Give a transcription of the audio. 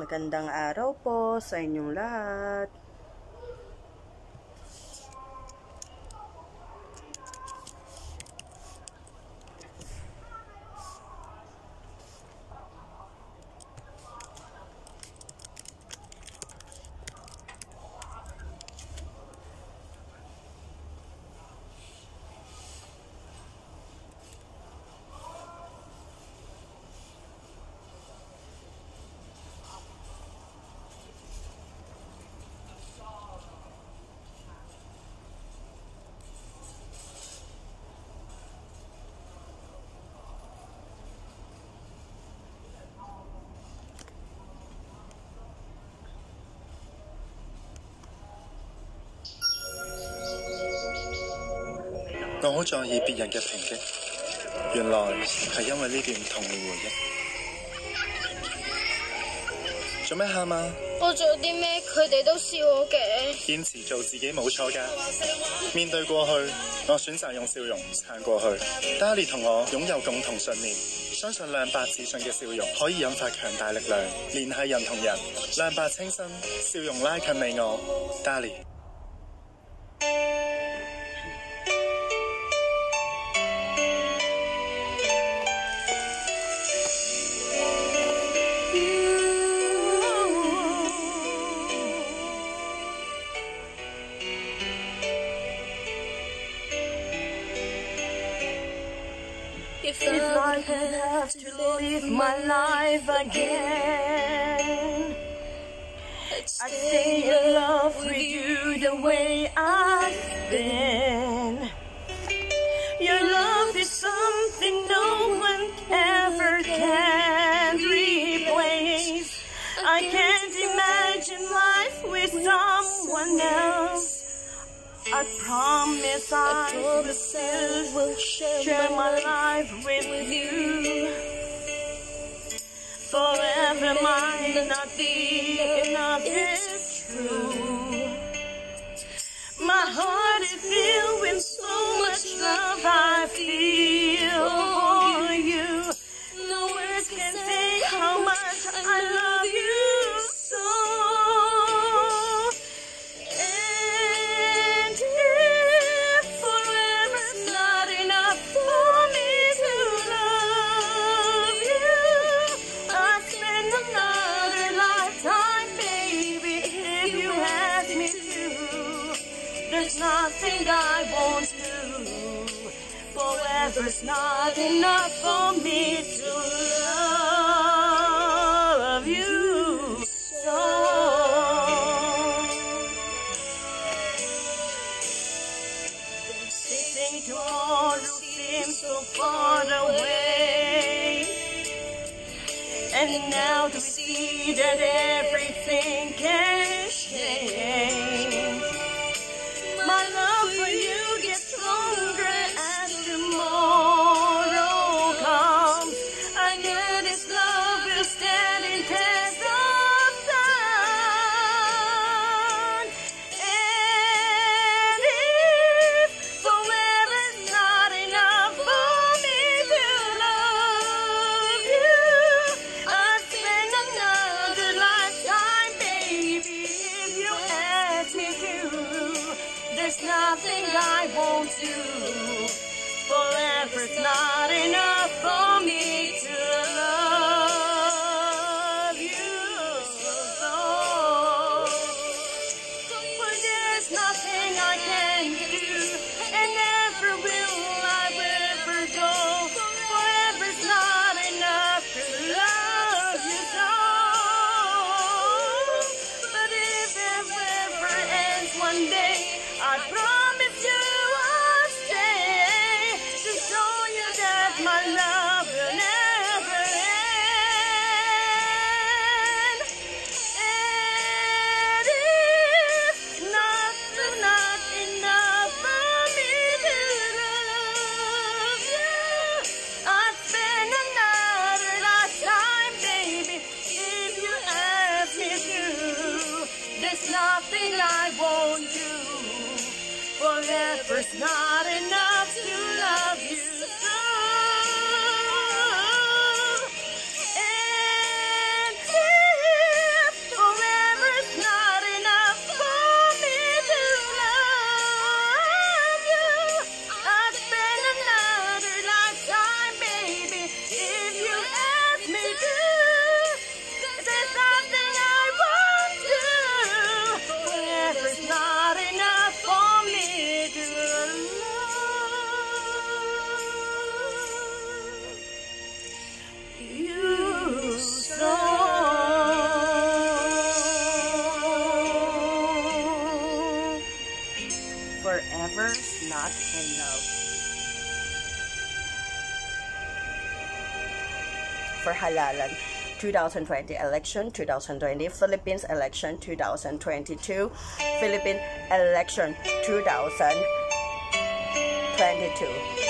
magandang araw po sa inyong lahat. 我好在意別人嘅抨擊，原來係因為呢段童年回憶。做咩喊啊？我做啲咩佢哋都笑我嘅。堅持做自己冇錯㗎。面對過去，我選擇用笑容撐過去。Daddy 同我擁有共同信念，相信亮白自信嘅笑容可以引發強大力量，聯繫人同人。亮白清新，笑容拉近你我。Daddy。 If I could have to live my life again, I'd stay in love with you the way I've been. Your love is something no one ever can replace. I can't imagine life with someone else. I promise I will still will share, share my life with you. Forever might not be enough, Forever's not enough for me to love you so. Sitting tomorrow seems so far away. And now to see that everything can nothing I won't do. Forever's not enough for me to There's nothing I won't do. Forever's not enough to not in love. For halalan, 2020 election, 2020 Philippines election, 2022 Philippine election, 2022.